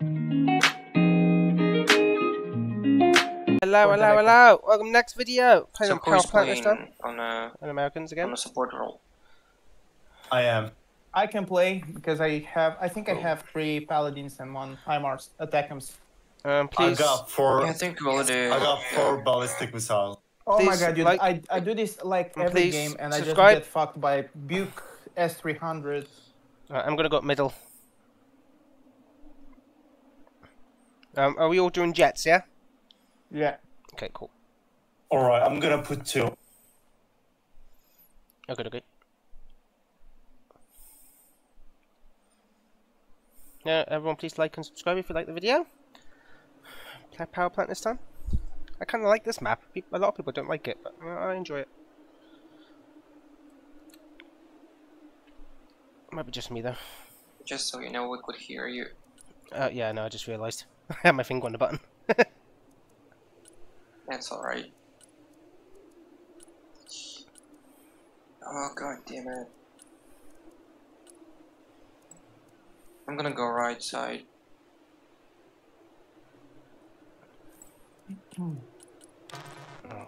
Hello, hello, hello. Welcome to next video. Playing So on Power Plant this time. on a And Americans again. on a support role? I am. I can play because I have. I think I Oh. have three paladins and one HIMARS ATACMS. Um, I got four. Yeah, I think quality. I got four ballistic missiles. Oh my god, dude! like- I I do this like mm, every please game, and I just get fucked by Buk S300. Right, I'm gonna go middle. Um, are we all doing jets? Yeah. Yeah. Okay, cool. All right, I'm gonna put two. Okay, okay. Yeah, everyone, please like and subscribe if you like the video. Play Power Plant this time. I kind of like this map. A lot of people don't like it, but uh, I enjoy it. Might be just me though. Just so you know, we could hear you. Uh, yeah, no, I just realised. I had my finger on the button. That's alright. Oh god damn it. I'm gonna go right side. Oh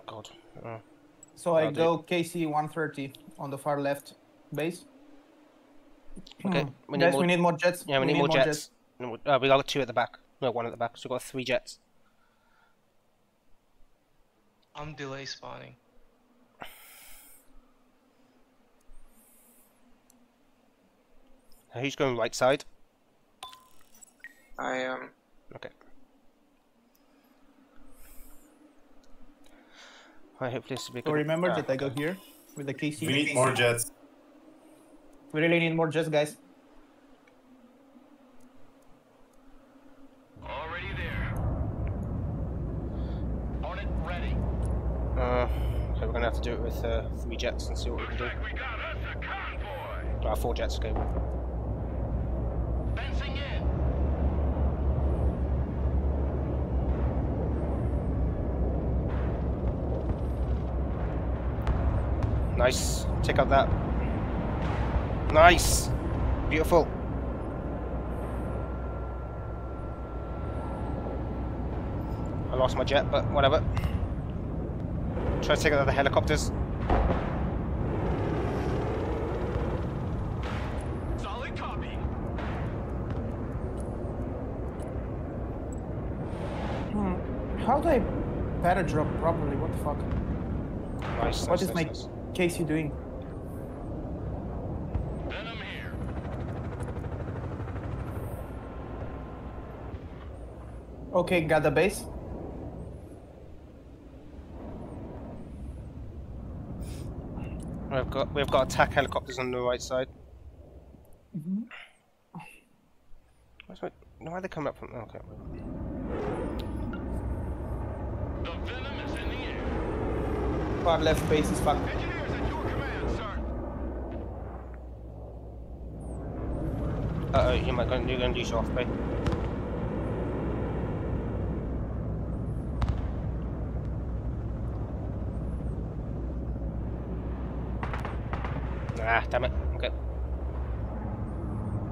god. Oh. So I go KC 130 on the far left base. Okay, Hmm. we need Guys, more- we need more jets. Yeah, we, need, more jets. No, we- Uh, we got two at the back. No, one at the back. So we've got three jets. I'm delay spawning. Uh, who's going right side? I um Okay. Right, hopefully this will be So remember Ah, that I go here with the KC. We need more jets. We really need more jets, guys. Uh, so we're gonna have to do it with uh, three jets and see what we can do. Looks like we got us a convoy. Uh, four jets, okay. Fencing in. Nice. Take out that. Nice. Beautiful. I lost my jet, but whatever. Try to take out the helicopters. Solid copy. Hmm. How do I paradrop properly? What the fuck? Nice. What nice, is nice, my nice. KC doing? Here. Okay, got the base. We've got we've got attack helicopters on the right side. Where's my, why are they coming up from? Okay. The venom is in the air. Far left base is fucked. Engineers at your command, sir. Uh oh, you might go, you're going to lose your off bay. Ah, damn it. Okay.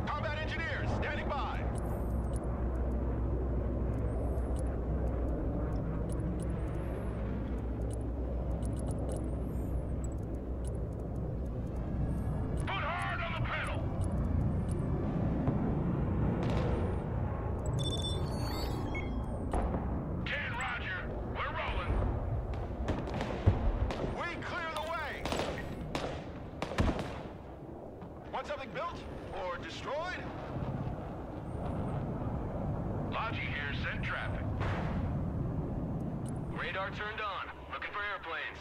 Combat engineers standing by. Put hard on the pedal. Ten Roger, we're rolling. We clear the way. Something built or destroyed? Logi here, send traffic. Radar turned on. Looking for airplanes.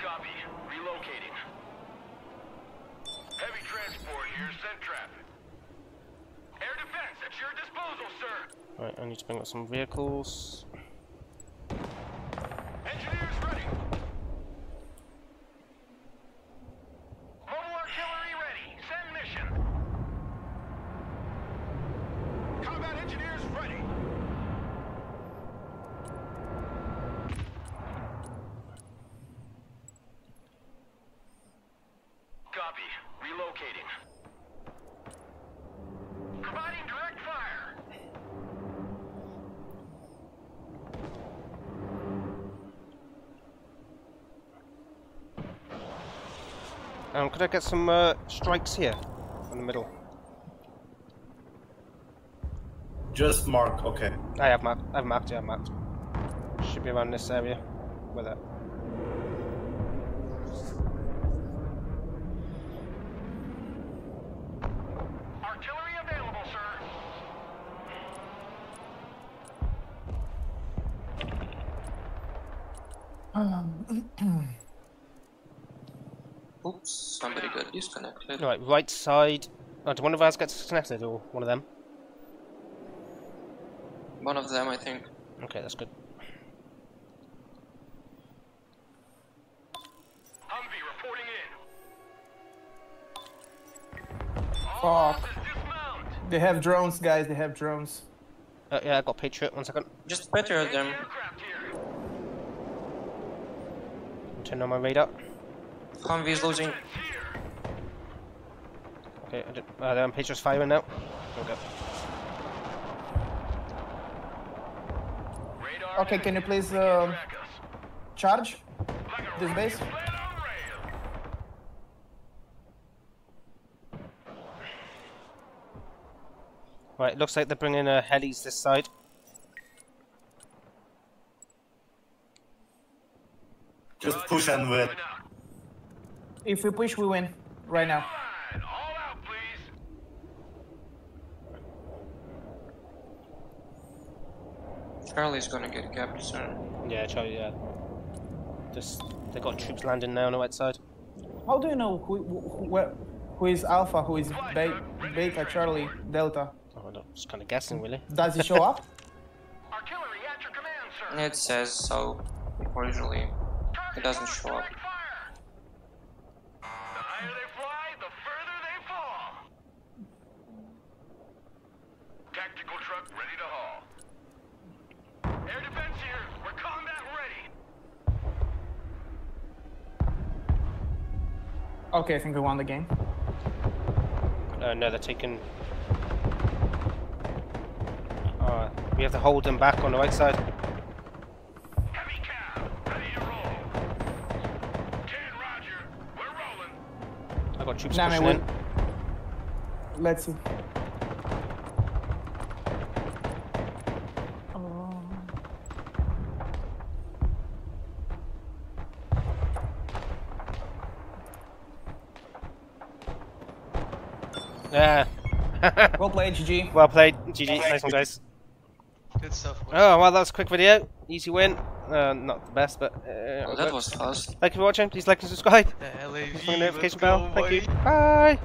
Copy. Relocating. Heavy transport here, send traffic. Air defense at your disposal, sir. Right, I need to bring up some vehicles. Engineers ready. Mobile artillery ready. Send mission. Combat engineers ready. Copy. Relocating. Providing direct fire. Um, could I get some uh, strikes here in the middle? Just mark. Okay. I have marked. I've marked. Yeah, I've marked. Should be around this area. with it. Artillery available, sir. Oops, somebody got disconnected. Right, right side. Oh, do one of us get disconnected or one of them? One of them, I think. Okay, that's good. Humvee reporting in. All Fuck. They have drones, guys. They have drones. Uh, yeah, I got Patriot. One second. Just better them. Turn on my radar. Humvee's losing. Defense here. Okay, I did, uh, then Patriot's firing now. Okay. Okay, can you please Can't track us. charge this base? rocket sled on rail. Right, looks like they're bringing uh, helis this side. Just push and win. Moving out. If we push, we win. Right now. All out, please. Charlie's gonna get capped soon. Yeah, Charlie. Yeah. Just they got troops landing now on the right side. How do you know who who, who, who is Alpha, who is Be- Beta, Charlie, Delta? Oh, I'm just kind of guessing, really. Does it show up? Artillery at your command, sir. It says so. Originally. Target doesn't show up. direct fire. The higher they fly, the further they fall. Tactical ready to haul. Air defense here. We're combat ready. Okay, I think we won the game. Uh, no, they're taking. Uh, we have to hold them back on the right side. Heavy cab, ready to roll. Ten, Roger. We're rolling. I got troops Nah, pushing man, in. Let's see. Yeah. Well played, GG. well played, GG. Nice one, guys. Good stuff. boys. Oh, well, that was a quick video. Easy win. Uh, not the best, but. Uh, Oh, that was fast. Thank you for watching. Please like and subscribe. The LAV, Click the notification go, bell. Thank you. Bye.